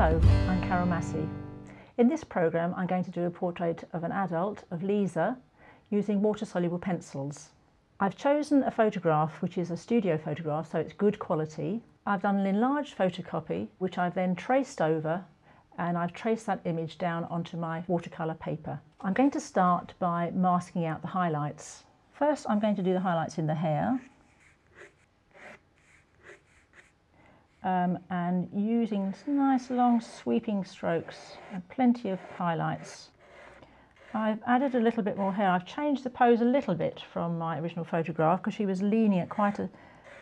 Hello, I'm Carole Massey. In this programme I'm going to do a portrait of an adult, of Lisa, using water-soluble pencils. I've chosen a photograph which is a studio photograph so it's good quality. I've done an enlarged photocopy which I've then traced over and I've traced that image down onto my watercolour paper. I'm going to start by masking out the highlights. First I'm going to do the highlights in the hair um, and using nice long sweeping strokes and plenty of highlights. I've added a little bit more hair. I've changed the pose a little bit from my original photograph because she was leaning at quite a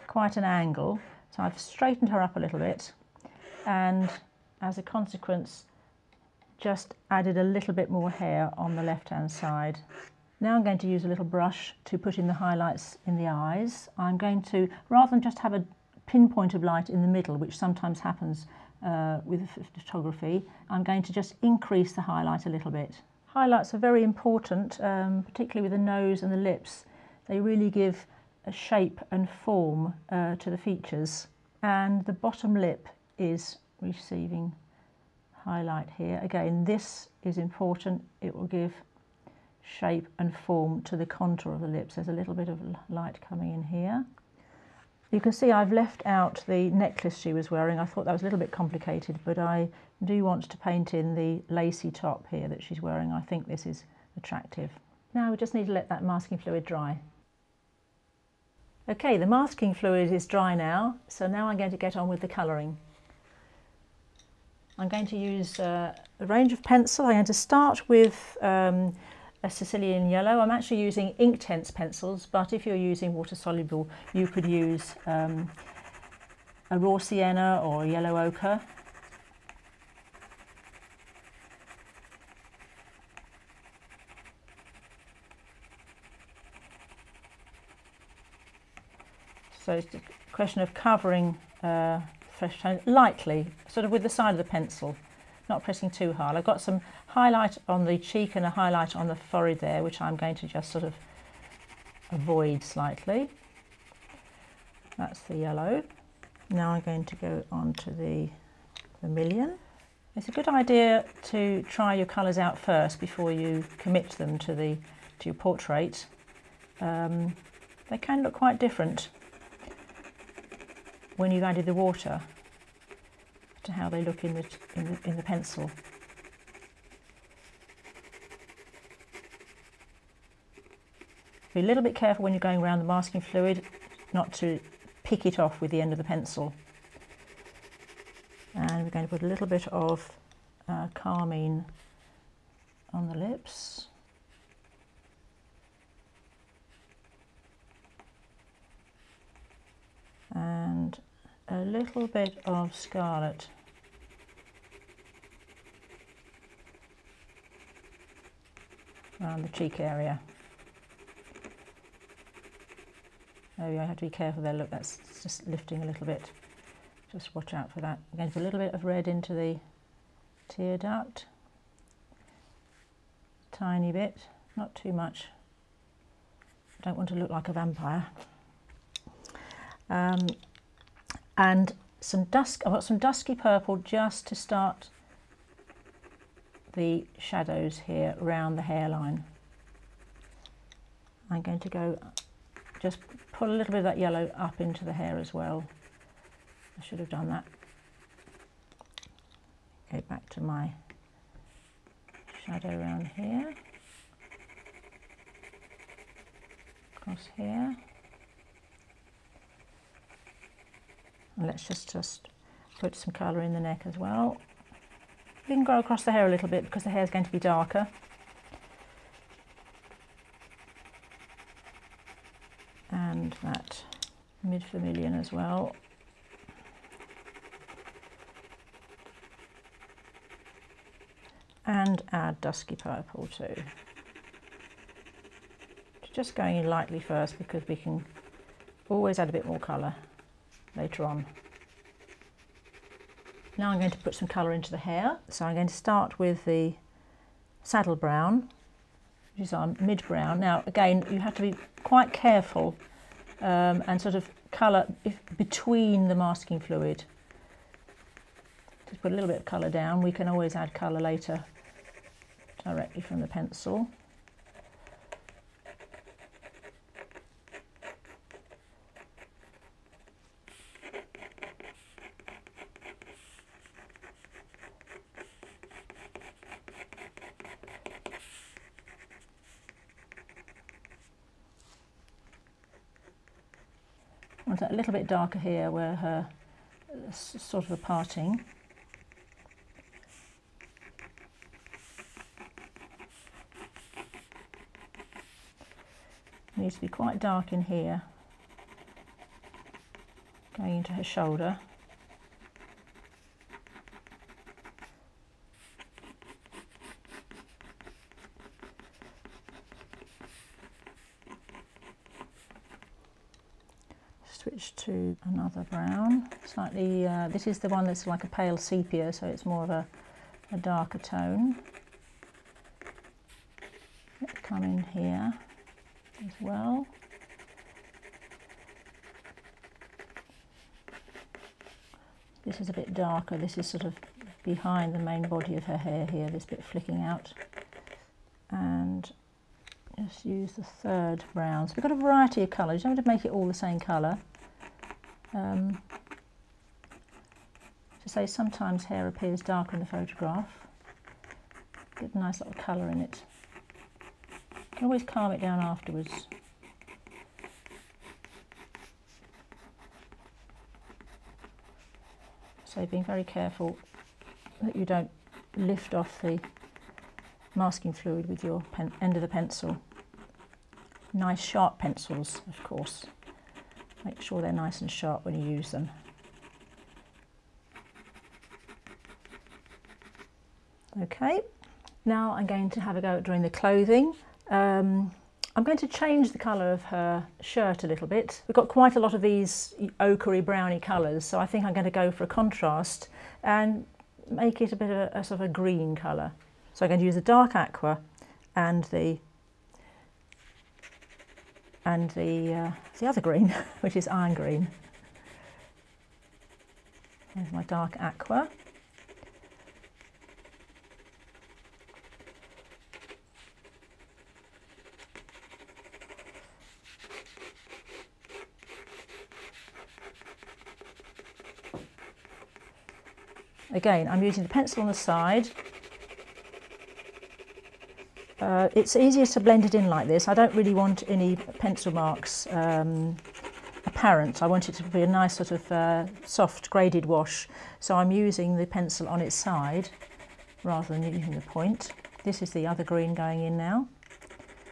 quite an angle. So I've straightened her up a little bit and as a consequence just added a little bit more hair on the left hand side. Now I'm going to use a little brush to put in the highlights in the eyes. I'm going to, rather than just have a pinpoint of light in the middle, which sometimes happens uh, with photography, I'm going to just increase the highlight a little bit. Highlights are very important, um, particularly with the nose and the lips. They really give a shape and form uh, to the features. And the bottom lip is receiving highlight here. Again, this is important. It will give shape and form to the contour of the lips. There's a little bit of light coming in here. You can see I've left out the necklace she was wearing. I thought that was a little bit complicated, but I do want to paint in the lacy top here that she's wearing. I think this is attractive. Now we just need to let that masking fluid dry. Okay, the masking fluid is dry now, so now I'm going to get on with the colouring. I'm going to use uh, a range of pencil. I'm going to start with um, a Sicilian yellow. I'm actually using Inktense pencils, but if you're using water soluble, you could use um, a raw sienna or a yellow ochre. So it's a question of covering uh, fresh tone lightly, sort of with the side of the pencil, not pressing too hard. I've got some highlight on the cheek and a highlight on the forehead there, which I'm going to just sort of avoid slightly. That's the yellow. Now I'm going to go on to the vermilion. It's a good idea to try your colours out first before you commit them to the to your portrait. Um, they can look quite different when you've added the water to how they look in the, in the, in the pencil. Be a little bit careful when you're going around the masking fluid not to pick it off with the end of the pencil. And we're going to put a little bit of uh, carmine on the lips. And a little bit of scarlet around the cheek area. Maybe I have to be careful there. Look, that's just lifting a little bit. Just watch out for that. I'm going to put a little bit of red into the tear duct. Tiny bit, not too much. I don't want to look like a vampire. Um, and some dusk, I've got some dusky purple just to start the shadows here around the hairline. I'm going to go just put a little bit of that yellow up into the hair as well. I should have done that. Go back to my shadow around here. Across here. And let's just, just put some colour in the neck as well. We can go across the hair a little bit because the hair is going to be darker. And that mid vermilion as well. And add dusky purple too. Just going in lightly first because we can always add a bit more colour later on. Now I'm going to put some colour into the hair. So I'm going to start with the saddle brown, which is our mid brown. Now again, you have to be quite careful um, and sort of colour between the masking fluid. to put a little bit of colour down. We can always add colour later directly from the pencil. A little bit darker here where her sort of a parting. Needs to be quite dark in here, going into her shoulder. switch to another brown. Slightly, uh, this is the one that's like a pale sepia, so it's more of a, a darker tone. Let's come in here as well. This is a bit darker. This is sort of behind the main body of her hair here, this bit flicking out. And just use the third brown. So we've got a variety of colours. You don't have to make it all the same colour. Um, to say sometimes hair appears darker in the photograph. Get a nice little colour in it. You can always calm it down afterwards. So being very careful that you don't lift off the masking fluid with your end of the pencil. Nice sharp pencils, of course. Make sure they're nice and sharp when you use them. Okay, now I'm going to have a go at drawing the clothing. Um, I'm going to change the colour of her shirt a little bit. We've got quite a lot of these ochre browny colours, so I think I'm going to go for a contrast and make it a bit of a, a sort of a green colour. So I'm going to use the dark aqua and the and the, uh, the other green, which is iron green. There's my dark aqua. Again, I'm using the pencil on the side uh, it's easier to blend it in like this. I don't really want any pencil marks um, apparent. I want it to be a nice sort of uh, soft graded wash. So I'm using the pencil on its side rather than using the point. This is the other green going in now.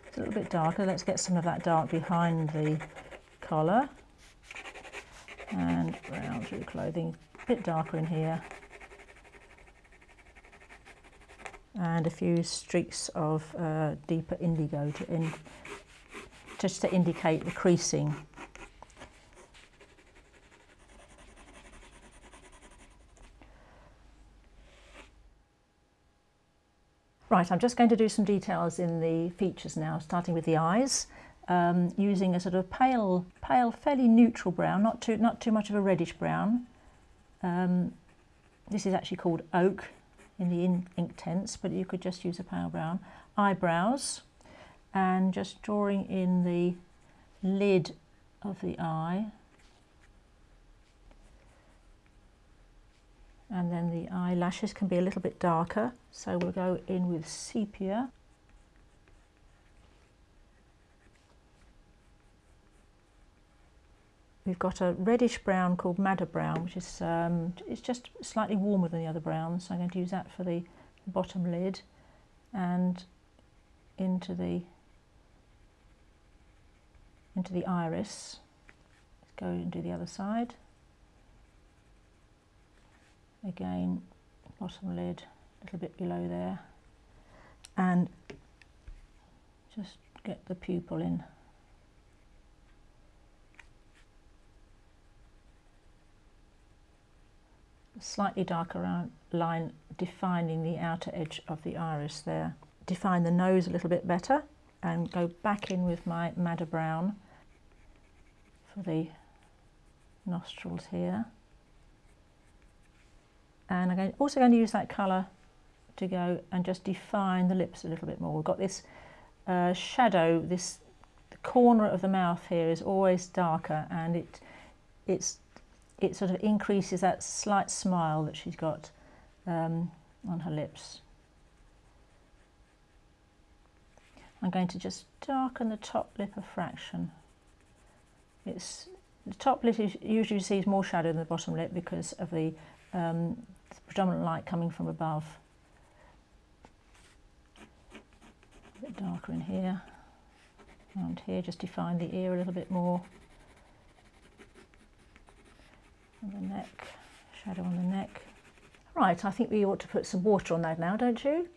It's a little bit darker. Let's get some of that dark behind the collar and round through the clothing. A bit darker in here. And a few streaks of uh, deeper indigo to in, just to indicate the creasing. Right, I'm just going to do some details in the features now, starting with the eyes, um, using a sort of pale, pale, fairly neutral brown, not too, not too much of a reddish brown. Um, this is actually called oak, in the in Inktense, but you could just use a pale brown. Eyebrows, and just drawing in the lid of the eye. And then the eyelashes can be a little bit darker, so we'll go in with sepia. We've got a reddish brown called madder brown, which is um, it's just slightly warmer than the other browns. So I'm going to use that for the bottom lid and into the into the iris. Let's go and do the other side. Again, bottom lid, a little bit below there. And just get the pupil in. Slightly darker line defining the outer edge of the iris there. Define the nose a little bit better and go back in with my madder brown for the nostrils here And I'm also going to use that colour to go and just define the lips a little bit more. We've got this uh, shadow, this the corner of the mouth here is always darker and it it's it sort of increases that slight smile that she's got um, on her lips. I'm going to just darken the top lip a fraction. It's the top lip usually sees more shadow than the bottom lip because of the, um, the predominant light coming from above. A bit darker in here. And here, just define the ear a little bit more. And the neck, shadow on the neck. Right, I think we ought to put some water on that now, don't you?